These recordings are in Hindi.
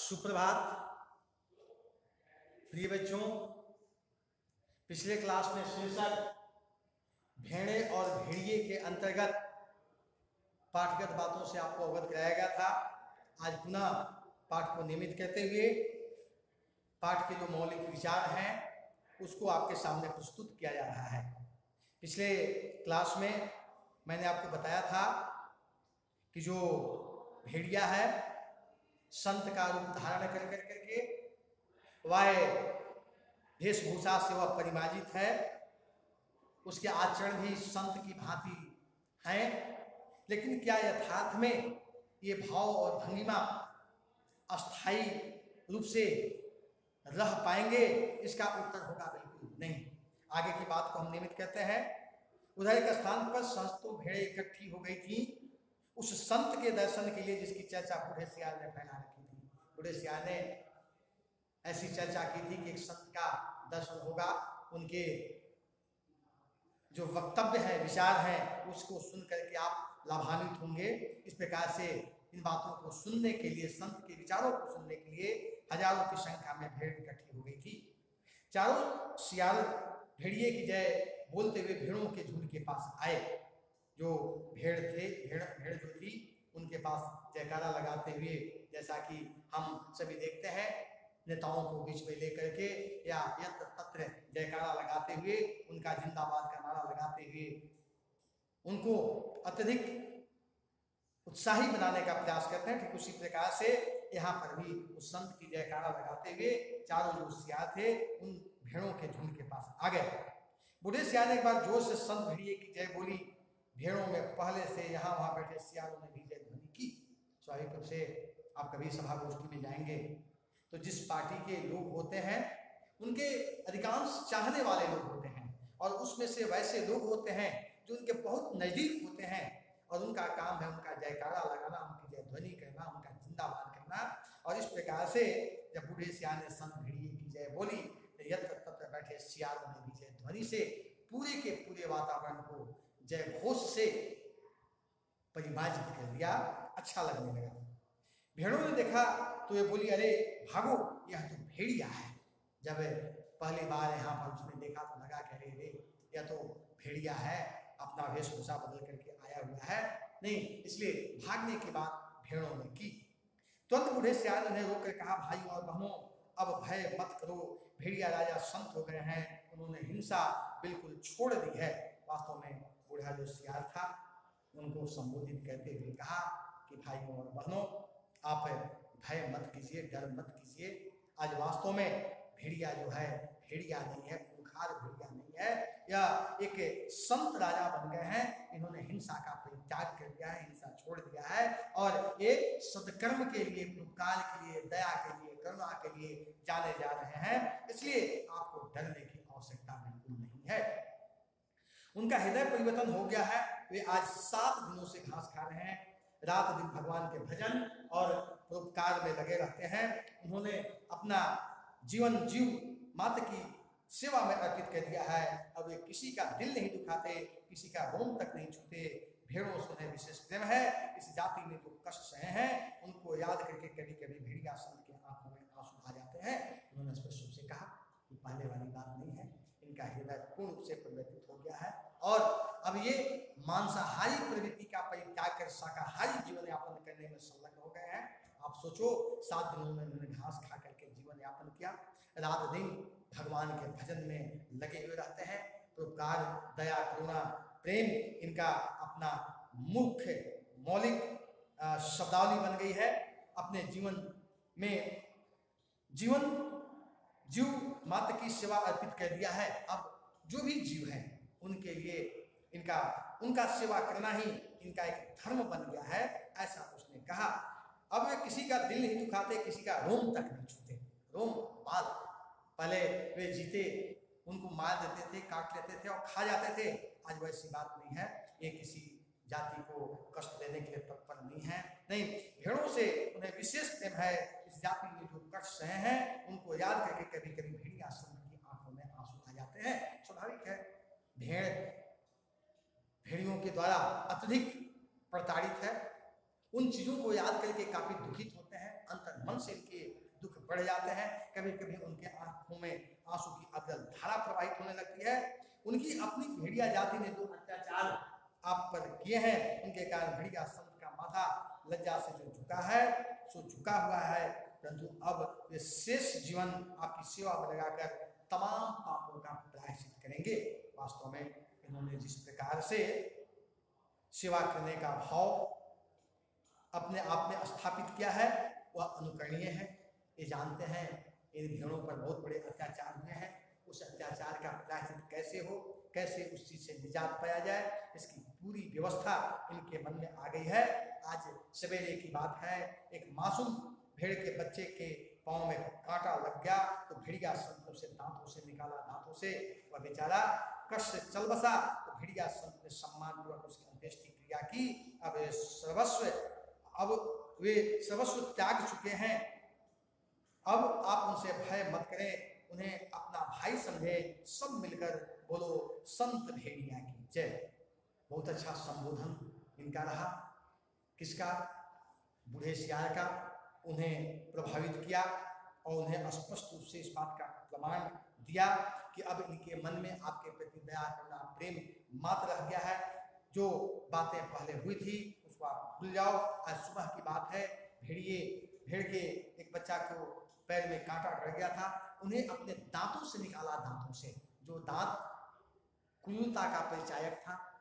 सुप्रभात। प्रिय बच्चों, पिछले क्लास में शीर्षक, भेड़े और भेड़िए के अंतर्गत पाठगत बातों से आपको अवगत कराया गया था। आज पुनः पाठ को नियमित करते हुए पाठ के जो मौलिक विचार हैं, उसको आपके सामने प्रस्तुत किया जा रहा है। पिछले क्लास में मैंने आपको बताया था कि जो भेड़िया है संत का रूप धारण कर कर करके वह वेशभूषा से वह परिमाजित है। उसके आचरण भी संत की भांति हैं। लेकिन क्या यथार्थ में ये भाव और भंगिमा अस्थाई रूप से रह पाएँगे? इसका उत्तर होगा बिल्कुल नहीं। आगे की बात को हम नियमित कहते हैं। उधर एक स्थान पर संतों भेड़े इकट्ठी हो गई थी। उस संत के दर्शन के लिए जिसकी चर्चा बूढ़े सियाल ने फैला रखी थी। बूढ़े सियाल ने ऐसी चर्चा की थी कि एक संत का दर्शन होगा, उनके जो वक्तव्य है, विचार है, उसको सुन करके आप लाभान्वित होंगे। इस प्रकार से इन बातों को सुनने के लिए, संत के विचारों को सुनने के लिए हज़ारों की संख्या में भेड़ इकट्ठी हो गई थी। चारों सियाल भेड़िए की जय बोलते हुए भेड़ों के झुंड के पास आए। जो भेड़ थे, भेड़ भेड़ जो थी, उनके पास जयकारा लगाते हुए, जैसा कि हम सभी देखते हैं, नेताओं को बीच में लेकर के या यत्र तत्र जयकारा लगाते हुए, उनका जिंदाबाद का नारा लगाते हुए, उनको अत्यधिक उत्साही बनाने का प्रयास करते हैं। ठीक उसी प्रकार से यहाँ पर भी उस संत की जयकारा लगाते हुए चारों जो सियार थे, उन भेड़ों के झुंड के पास आ गए। बूढ़े सियार ने एक बार ज़ोर से संत भेड़िए की जय बोली। भेड़ों में पहले से यहाँ वहाँ बैठे सियारों ने भी जय ध्वनि की। स्वाभाविक रूप से आप कभी सभा गोष्ठी में जाएँगे? तो जिस पार्टी के लोग होते हैं, उनके अधिकांश चाहने वाले लोग होते हैं और उसमें से वैसे लोग होते हैं जो उनके बहुत नज़दीक होते हैं और उनका काम है उनका जयकारा लगाना, उनकी जय ध्वनि करना, उनका जिंदाबाद करना। और इस प्रकार से जब बूढ़े सियार ने संत भिड़िए की जय बोली तो यत्र तत्र बैठे सियारों ने भी जय ध्वनि से पूरे के पूरे वातावरण को जय घोष से परिमार्जित कर दिया। अच्छा लगने लगा। भेड़ों ने देखा तो ये बोली, अरे, भागो, यह तो भेड़िया है। जब पहली बार यहाँ पर उसने देखा तो लगा कह रहे रे, यह तो भेड़िया है। अपना वेशभूषा बदल करके आया हुआ है। नहीं, इसलिए भागने की बात भेड़ों ने की। तुरंत बूढ़े सियाल ने रोक कर कहा भाई और बहनों, अब भय मत करो। भेड़िया राजा संत हो गए हैं। उन्होंने हिंसा बिल्कुल छोड़ दी है। वास्तव में बूढ़ा जो सियाल था, उनको संबोधित करते हुए कहा कि भाइयों और बहनों, आप भय मत कीजिए, डर मत कीजिए। आज वास्तव में भेड़िया जो है, भेड़िया नहीं है, खुखार भेड़िया नहीं है। यह एक संत राजा बन गए हैं, इन्होंने हिंसा का परित्याग कर दिया है, हिंसा छोड़ दिया है और एक सदकर्म के लिए उपकार के लिए, दया के लिए, करुणा के लिए जाने जा रहे हैं। इसलिए आपको डरने की आवश्यकता बिल्कुल नहीं है उनका हृदय परिवर्तन हो गया है। वे आज सात दिनों से घास खा रहे हैं। रात दिन भगवान के भजन और परोपकार में लगे रहते हैं। उन्होंने अपना जीवन जीव मात्र की सेवा में अर्पित कर दिया है। अब वे किसी का दिल नहीं दुखाते, किसी का रोम तक नहीं छूते। भेड़ों से उन्हें विशेष प्रेम है। इस जाति में जो कष्ट सहे हैं, उनको याद करके कभी कभी भेड़िया संत के आँखों में आँसू आ जाते हैं। उन्होंने स्पष्ट रूप से कहा कि पहले वाली बात नहीं है इनका हृदय पूर्ण रूप से परिवर्तित हो गया है और अब ये मांसाहारी प्रवृत्ति का परित्याग कर शाकाहारी जीवन यापन करने में संलग्न हो गए हैं। आप सोचो, सात दिनों में उन्होंने घास खा करके जीवन यापन किया। रात दिन भगवान के भजन में लगे हुए रहते हैं। परोपकार दया, करुणा, प्रेम, इनका अपना मुख्य, मौलिक शब्दावली बन गई है। अपने जीवन में जीवन, जीव मात्र की सेवा अर्पित कर दिया है। अब जो भी जीव है, उनके लिए इनका, उनका सेवा करना ही इनका एक धर्म बन गया है, ऐसा उसने कहा। अब वे किसी का दिल नहीं दुखाते, किसी का रोम तक नहीं छूते। रोम बाल पहले वे जीते, उनको मार देते थे, काट लेते थे और खा जाते थे। आज वैसी बात नहीं है। ये किसी जाति को कष्ट देने के लिए तत्पर नहीं है। नहीं, भेड़ों से उन्हें विशेष प्रेम है। इस जाति में जो कष्ट सहे हैं, उनको याद करके कभी कभी भेड़िया संत की आँखों में आँसू आ जाते हैं। स्वाभाविक है। भेड़ भेड़ियों के द्वारा अत्यधिक प्रताड़ित है। उन चीज़ों को याद करके काफ़ी दुखित होते हैं, अंतर मन से इनके दुख बढ़ जाते हैं। कभी कभी उनके आँखों में आँसू की अविरल धारा प्रवाहित होने लगती है। उनकी अपनी भेड़िया जाति ने जो अत्याचार आप पर किए हैं, उनके कारण भेड़िया संत का माथा लज्जा से जो झुका है, सो झुका हुआ है। परंतु अब वे शेष जीवन आपकी सेवा में लगाकर तमाम पापों का प्रायश्चित करेंगे। वास्तव में इन्होंने जिस प्रकार से सेवा करने का भाव अपने आप में स्थापित किया है, वह अनुकरणीय है। ये जानते हैं, इन भेड़ों पर बहुत बड़े अत्याचार हुए हैं। उस अत्याचार का प्रायश्चित कैसे हो, कैसे उस चीज़ से निजात पाया जाए, इसकी पूरी व्यवस्था इनके मन में आ गई है। आज सवेरे की बात है, एक मासूम भेड़ के बच्चे के पाँव में कांटा लग गया तो भेड़िया संत से, दांतों से निकाला, दांतों से, वह बेचारा कष्ट चल बसा तो भेड़िया संत ने सम्मान पूर्वक उसकी अंत्येष्टि क्रिया की। अब सर्वस्व, अब वे सर्वस्व त्याग चुके हैं। अब आप उनसे भय मत करें, उन्हें अपना भाई समझे, सब मिलकर बोलो, संत भेड़िया की जय। बहुत अच्छा संबोधन इनका रहा। किसका? बूढ़े सियार का। उन्हें प्रभावित किया और उन्हें स्पष्ट रूप से इस बात का प्रमाण दिया कि अब इनके मन में आपके प्रति दया करना, प्रेम मात्र रह गया है। जो बातें पहले हुई थी, उसको आप भूल जाओ। आज सुबह की बात है, भेड़िए, भेड़ के एक बच्चा को पैर में कांटा गड़ गया था। उन्हें अपने दांतों से निकाला, दांतों से। जो दांत कुलता का परिचायक था,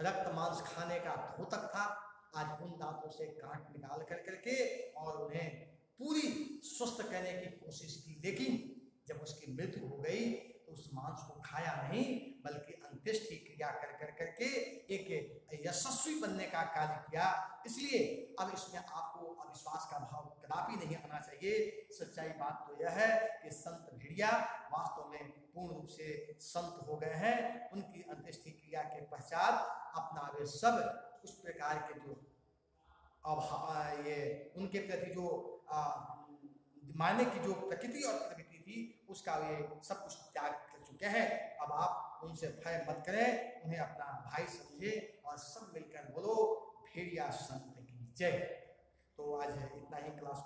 रक्त मांस खाने का धोतक था, आज उन दांतों से कांट निकाल कर करके और उन्हें पूरी स्वस्थ करने की कोशिश की। लेकिन जब उसकी मृत्यु हो गई तो उस मांस को खाया नहीं, बल्कि अंत्येष्टि क्रिया कर कर करके एक यशस्वी बनने का कार्य किया। इसलिए अब इसमें आपको अविश्वास का भाव कदापि नहीं आना चाहिए। सच्चाई बात तो यह है कि संत भेड़िया वास्तव में पूर्ण रूप से संत हो गए हैं। उनकी अंत्येष्टि क्रिया के पश्चात अपना वे सब उस प्रकार के जो अब ये उनके प्रति जो मारने की जो प्रकृति और प्रकृति थी उसका वे सब कुछ त्याग कर चुके हैं। अब आप उनसे भय मत करें, उन्हें अपना भाई समझे और सब मिलकर बोलो, भेड़िया संत की जय। तो आज इतना ही क्लास